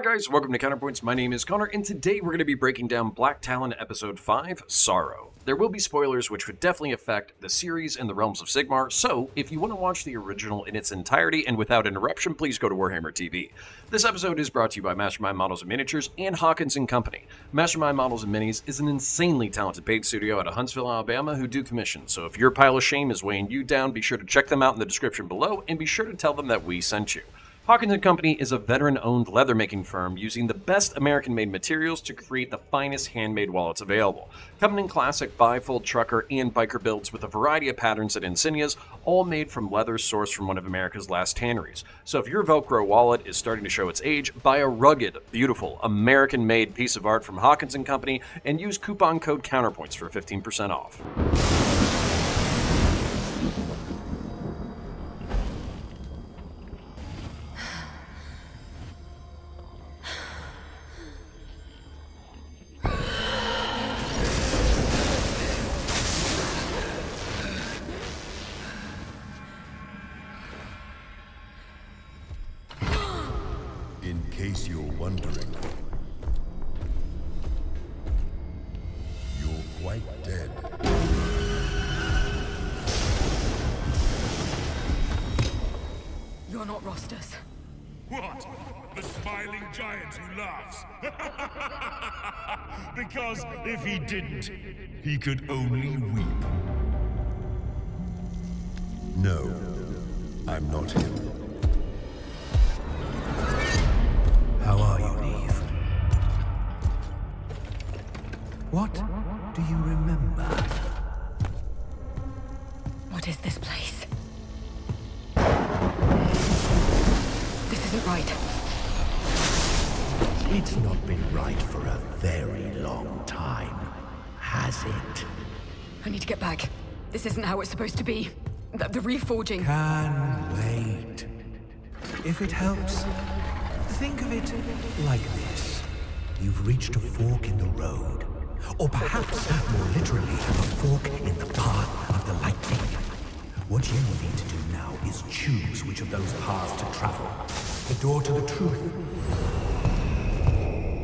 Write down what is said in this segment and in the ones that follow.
Hi guys, welcome to Counterpoints. My name is Connor, and today we're going to be breaking down Black Talon Episode 5, Sorrow. There will be spoilers which would definitely affect the series and the Realms of Sigmar, so if you want to watch the original in its entirety and without interruption, please go to Warhammer TV. This episode is brought to you by Mastermind Models and Miniatures and Hawkins & Company. Mastermind Models and Minis is an insanely talented paid studio out of Huntsville, Alabama who do commissions, so if your pile of shame is weighing you down, be sure to check them out in the description below and be sure to tell them that we sent you. Hawkins & Company is a veteran-owned leather-making firm using the best American-made materials to create the finest handmade wallets available. Coming in classic bifold trucker and biker builds with a variety of patterns and insignias, all made from leather sourced from one of America's last tanneries. So if your Velcro wallet is starting to show its age, buy a rugged, beautiful, American-made piece of art from Hawkins & Company and use coupon code COUNTERPOINTS for 15% off. In case you're wondering, you're quite dead. You're not Rostus. What? The smiling giant who laughs? because if he didn't, he could only weep. No, I'm not him. What do you remember? What is this place? This isn't right. It's not been right for a very long time, has it? I need to get back. This isn't how it's supposed to be. The, the reforging. Can wait. If it helps, think of it like this. You've reached a fork in the road. Or perhaps, more literally, a fork in the path of the lightning. What you will need to do now is choose which of those paths to travel. The door to the truth.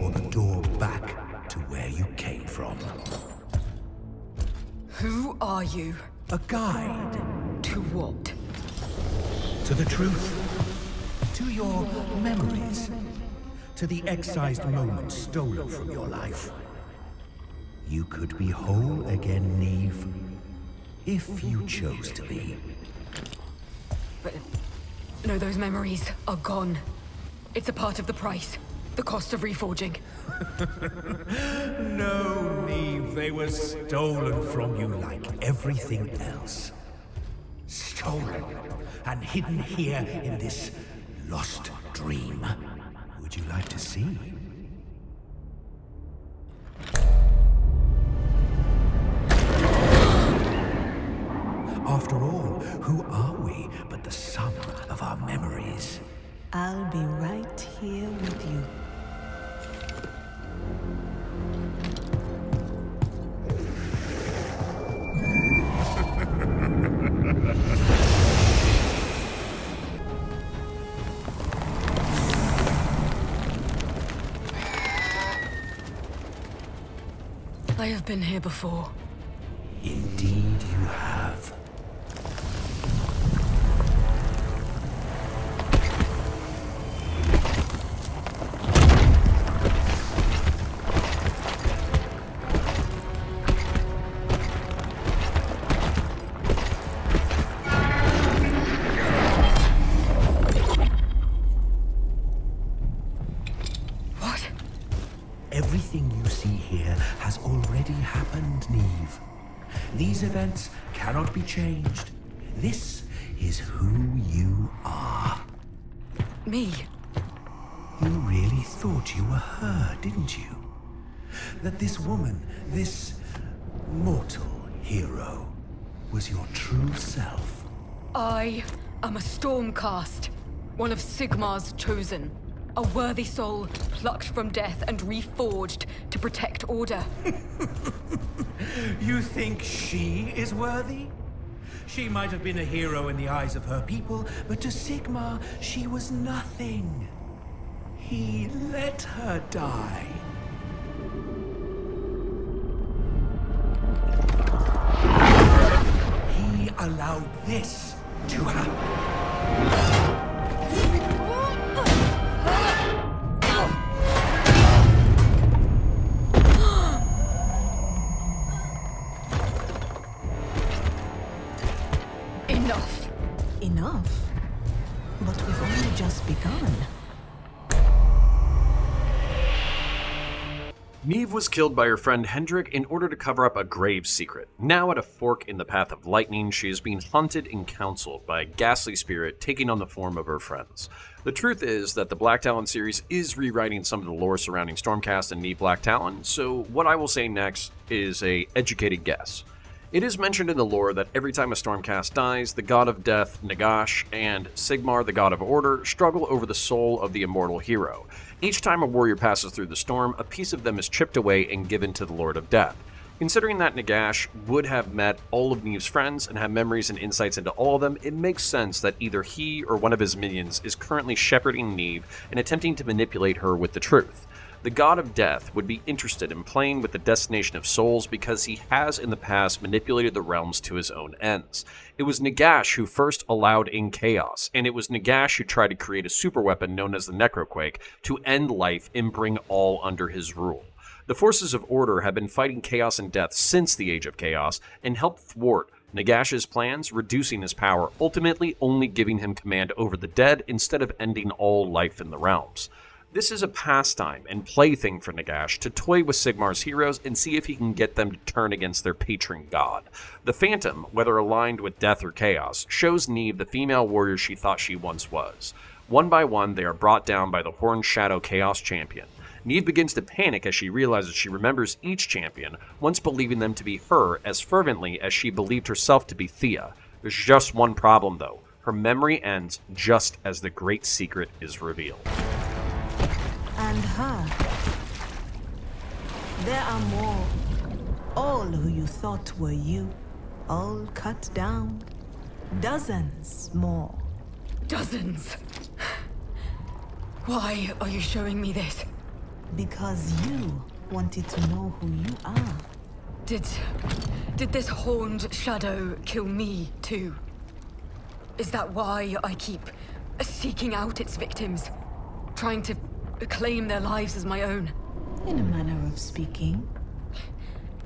Or the door back to where you came from. Who are you? A guide To what? to the truth, to your memories, to the excised moments stolen from your life. You could be whole again, Neve, if you chose to be. But no, those memories are gone. It's a part of the price. The cost of reforging. No, Neve, they were stolen from you like everything else. Stolen and hidden here in this lost dream. Would you like to see? After all, who are we but the sum of our memories? I'll be right here with you. I have been here before. Indeed, you have. Thought you were her, didn't you? That this woman, this mortal hero, was your true self. I am a Stormcast. One of Sigmar's chosen. A worthy soul plucked from death and reforged to protect order. You think she is worthy? She might have been a hero in the eyes of her people, but to Sigmar, she was nothing. He let her die. He allowed this to happen. Was killed by her friend Hendrik in order to cover up a grave secret. Now, at a fork in the path of lightning, she is being hunted and counseled by a ghastly spirit taking on the form of her friends. The truth is that the Black Talon series is rewriting some of the lore surrounding Stormcast and Neve Black Talon, so what I will say next is a educated guess. It is mentioned in the lore that every time a Stormcast dies, the god of death, Nagash, and Sigmar, the god of order, struggle over the soul of the immortal hero. Each time a warrior passes through the storm, a piece of them is chipped away and given to the Lord of Death. Considering that Nagash would have met all of Neve's friends and have memories and insights into all of them, it makes sense that either he or one of his minions is currently shepherding Neve and attempting to manipulate her with the truth. The god of death would be interested in playing with the destination of souls because he has in the past manipulated the realms to his own ends. It was Nagash who first allowed in chaos, and it was Nagash who tried to create a superweapon known as the Necroquake to end life and bring all under his rule. The forces of order have been fighting chaos and death since the Age of Chaos and helped thwart Nagash's plans, reducing his power, ultimately only giving him command over the dead instead of ending all life in the realms. This is a pastime and plaything for Nagash to toy with Sigmar's heroes and see if he can get them to turn against their patron god. The Phantom, whether aligned with death or chaos, shows Neve the female warrior she thought she once was. One by one, they are brought down by the Horned Shadow Chaos Champion. Neve begins to panic as she realizes she remembers each champion, once believing them to be her as fervently as she believed herself to be Thea. There's just one problem, though. Her memory ends just as the great secret is revealed. And her. There are more. All who you thought were you, all cut down. Dozens more. Dozens. Why are you showing me this? Because you wanted to know who you are. Did. Did this horned shadow kill me too? Is that why I keep seeking out its victims? Trying to claim their lives as my own? In a manner of speaking.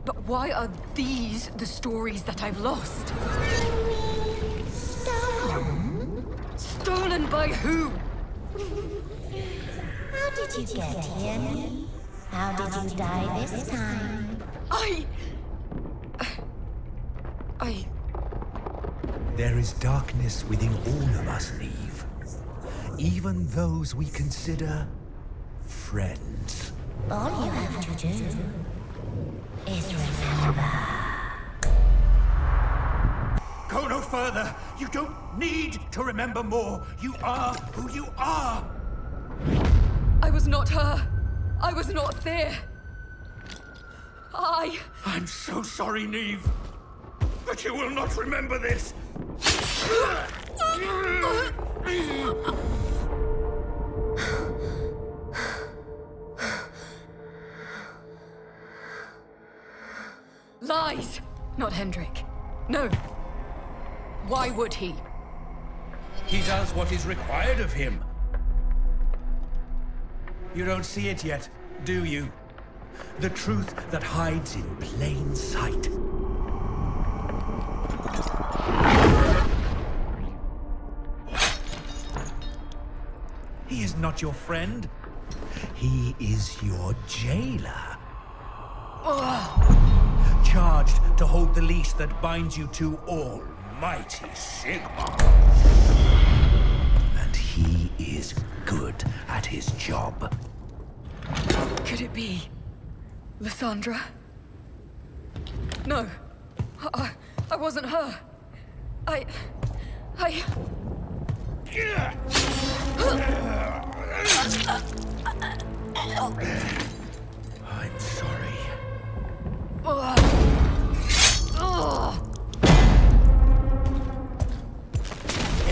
But why are these the stories that I've lost? Stolen Stolen by who? How did you get here? How did you die this time? I. I. There is darkness within all of us, Neve. Even those we consider friends. All you have to do is remember. Go no further. You don't need to remember more. You are who you are. I was not her. I was not there. I. I'm so sorry, Neve. But you will not remember this. Lies! Not Hendrik. No. Why would he? He does what is required of him. You don't see it yet, do you? The truth that hides in plain sight. He is not your friend. He is your jailer. Charged to hold the leash that binds you to Almighty Sigmar. And he is good at his job. Could it be. Lysandra? No. I, I wasn't her. I. I.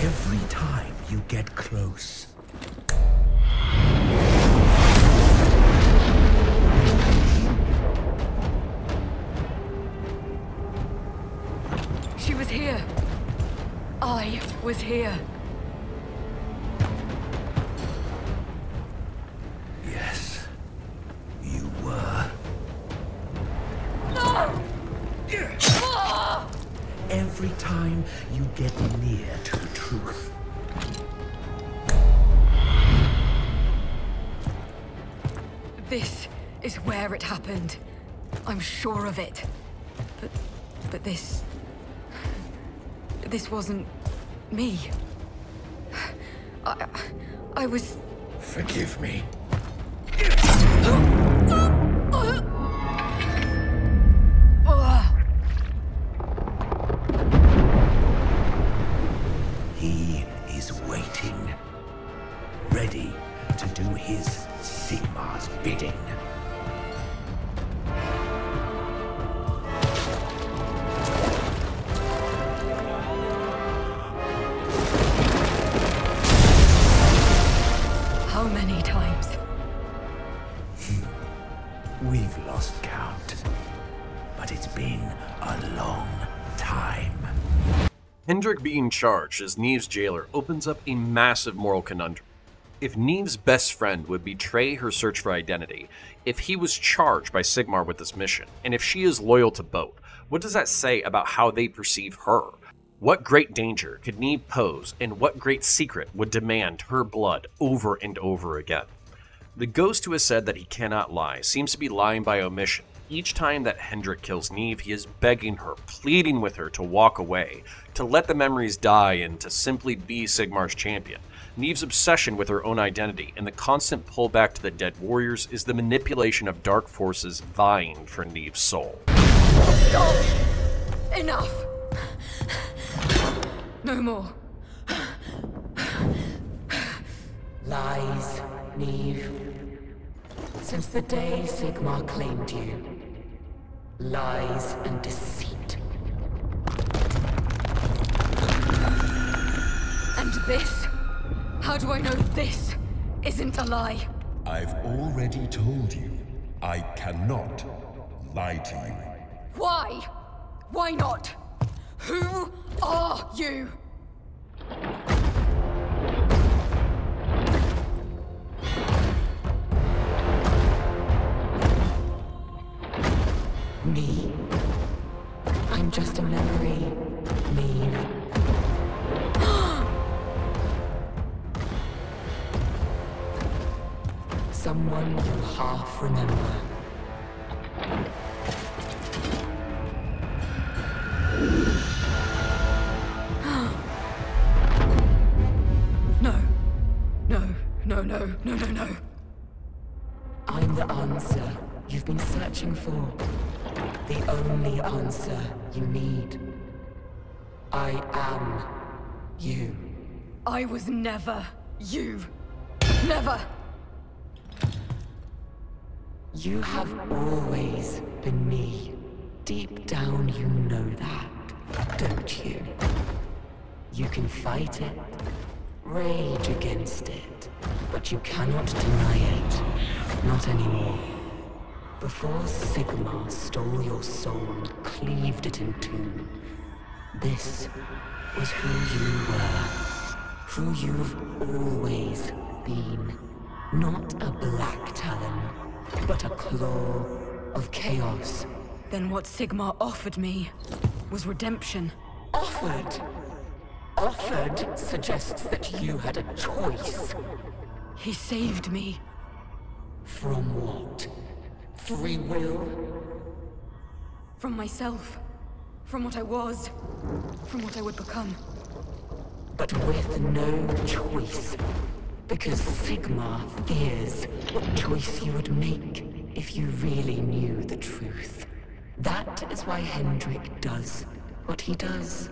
Every time you get close, She was here. I was here. Every time you get near to the truth, This is where it happened. I'm sure of it. But, but this. This wasn't me. I. I was. forgive me. To do his Sigmar's bidding. How many times? We've lost count, but it's been a long time. Hendrik being charged as Neve's jailer opens up a massive moral conundrum. If Neve's best friend would betray her search for identity, if he was charged by Sigmar with this mission, and if she is loyal to both, what does that say about how they perceive her? What great danger could Neve pose, and what great secret would demand her blood over and over again? The ghost who has said that he cannot lie seems to be lying by omission. Each time that Hendrik kills Neve, he is begging her, pleading with her to walk away, to let the memories die, and to simply be Sigmar's champion. Neve's obsession with her own identity and the constant pullback to the dead warriors is the manipulation of dark forces vying for Neve's soul. Stop! Enough! No more. Lies, Neve. Since the day Sigmar claimed you. Lies and deceit. And this? How do I know this isn't a lie? I've already told you, I cannot lie to you. Why? Why not? Who are you? Someone half remember. No. No, no, no, no, no, no. I'm the answer you've been searching for. The only answer you need. I am you. I was never you. Never! You have always been me. Deep down, you know that, don't you? You can fight it, rage against it, but you cannot deny it. Not anymore. Before Sigmar stole your soul and cleaved it in two, this was who you were. Who you've always been. Not a black talon, but a claw of chaos. Then what Sigmar offered me was redemption. Offered? Offered suggests that you had a choice. He saved me. From what? Free will? From myself. From what I was. From what I would become. But with no choice. Because Sigmar fears what choice you would make if you really knew the truth. That is why Hendrik does what he does.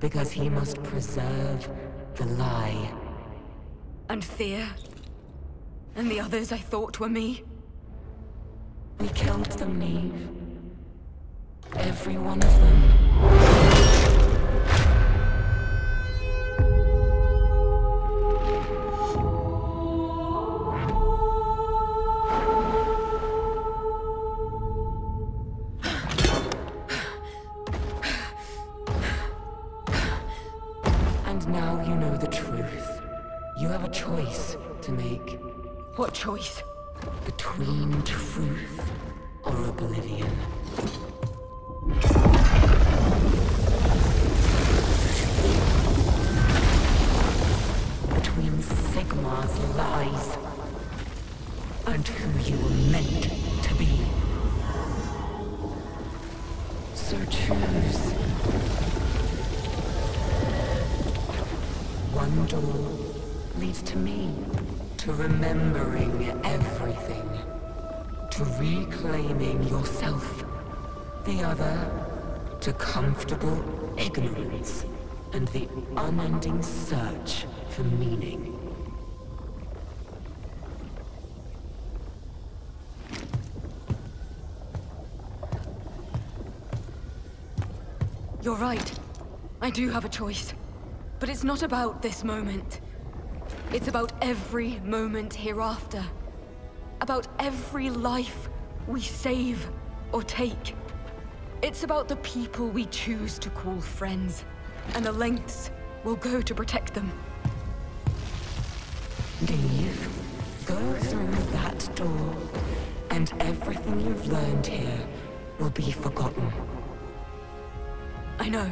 Because he must preserve the lie. And fear. And the others I thought were me. We killed them, Neve. Every one of them. One leads to me, to remembering everything, to reclaiming yourself. The other, to comfortable ignorance and the unending search for meaning. You're right. I do have a choice. But it's not about this moment. It's about every moment hereafter. About every life we save or take. It's about the people we choose to call friends, and the lengths we'll go to protect them. Leave. Go through that door, and everything you've learned here will be forgotten. I know.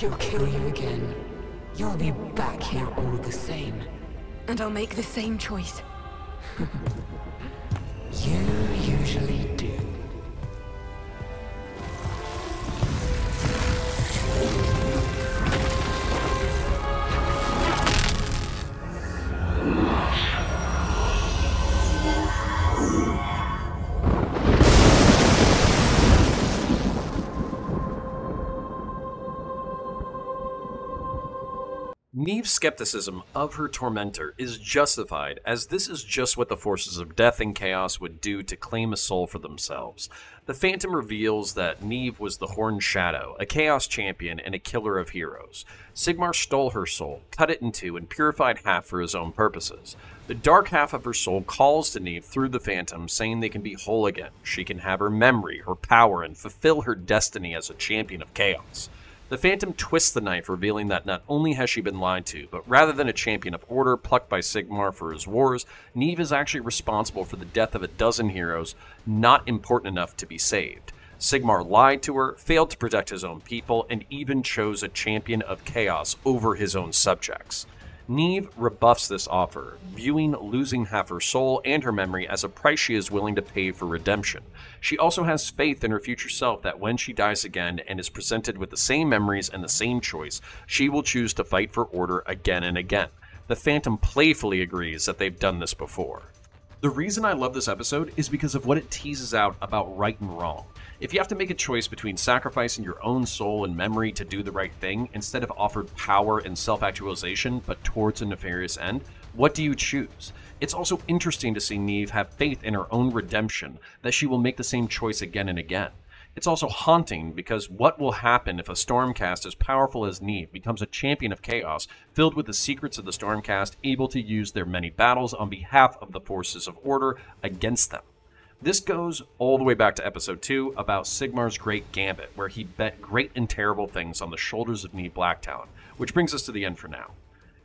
He'll kill you again. You'll be back here all the same. And I'll make the same choice. You usually do. Neve's skepticism of her tormentor is justified, as this is just what the forces of death and chaos would do to claim a soul for themselves. The Phantom reveals that Neve was the Horned Shadow, a chaos champion and a killer of heroes. Sigmar stole her soul, cut it in two, and purified half for his own purposes. The dark half of her soul calls to Neve through the Phantom, saying they can be whole again. She can have her memory, her power, and fulfill her destiny as a champion of chaos. The Phantom twists the knife, revealing that not only has she been lied to, but rather than a champion of order plucked by Sigmar for his wars, Neve is actually responsible for the death of a dozen heroes not important enough to be saved. Sigmar lied to her, failed to protect his own people, and even chose a champion of chaos over his own subjects. Neve rebuffs this offer, viewing losing half her soul and her memory as a price she is willing to pay for redemption. She also has faith in her future self that when she dies again and is presented with the same memories and the same choice, she will choose to fight for order again and again. The Phantom playfully agrees that they've done this before. The reason I love this episode is because of what it teases out about right and wrong. If you have to make a choice between sacrificing your own soul and memory to do the right thing instead of offered power and self actualization but towards a nefarious end, what do you choose? It's also interesting to see Neve have faith in her own redemption, that she will make the same choice again and again. It's also haunting because what will happen if a Stormcast as powerful as Neve becomes a champion of chaos, filled with the secrets of the Stormcast, able to use their many battles on behalf of the forces of order against them? This goes all the way back to episode 2 about Sigmar's Great Gambit, where he bet great and terrible things on the shoulders of Neve Blacktalon, which brings us to the end for now.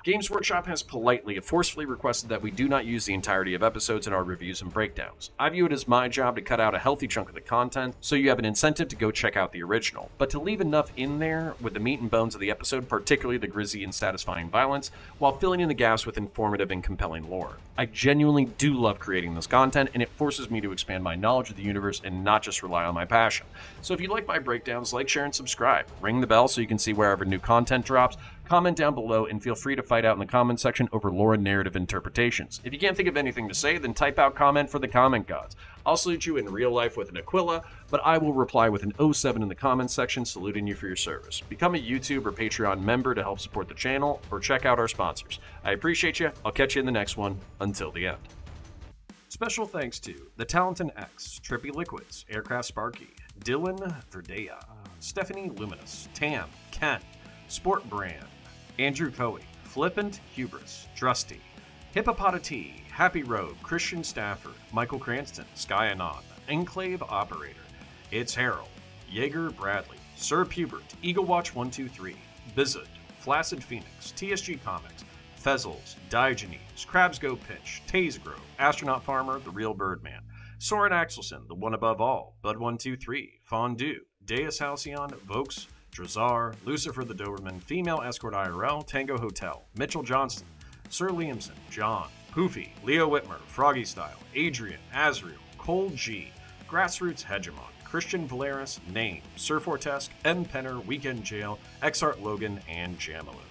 Games Workshop has politely and forcefully requested that we do not use the entirety of episodes in our reviews and breakdowns. I view it as my job to cut out a healthy chunk of the content, so you have an incentive to go check out the original. But to leave enough in there with the meat and bones of the episode, particularly the grisly and satisfying violence, while filling in the gaps with informative and compelling lore. I genuinely do love creating this content, and it forces me to expand my knowledge of the universe and not just rely on my passion. So if you like my breakdowns, like, share, and subscribe. Ring the bell so you can see wherever new content drops. Comment down below and feel free to fight out in the comment section over lore narrative interpretations. If you can't think of anything to say, then type out comment for the comment gods. I'll salute you in real life with an Aquila, but I will reply with an 07 in the comments section saluting you for your service. Become a YouTube or Patreon member to help support the channel, or check out our sponsors. I appreciate you. I'll catch you in the next one. Until the end. Special thanks to The Talenton X, Trippy Liquids, Aircraft Sparky, Dylan Verdea, Stephanie Luminous, Tam, Ken, Sport Brand, Andrew Coey, Flippant Hubris, Drusty, Hippopotati, Happy Road, Christian Stafford, Michael Cranston, Sky Anon, Enclave Operator, It's Harold, Jaeger Bradley, Sir Pubert, Eagle Watch 123, Bizard, Flaccid Phoenix, TSG Comics, Fezzles, Diogenes, Crabs Go Pitch, Tazegrove, Astronaut Farmer, The Real Birdman, Soren Axelson, The One Above All, Bud123, Fondue, Deus Halcyon, Vokes, Drazar, Lucifer the Doberman, Female Escort IRL, Tango Hotel, Mitchell Johnston, Sir Liamson, John, Poofy, Leo Whitmer, Froggy Style, Adrian, Azriel, Cole G, Grassroots Hegemon, Christian Valeris, Name, Sir Fortesque, M. Penner, Weekend Jail, Exart Logan, and Jamalin.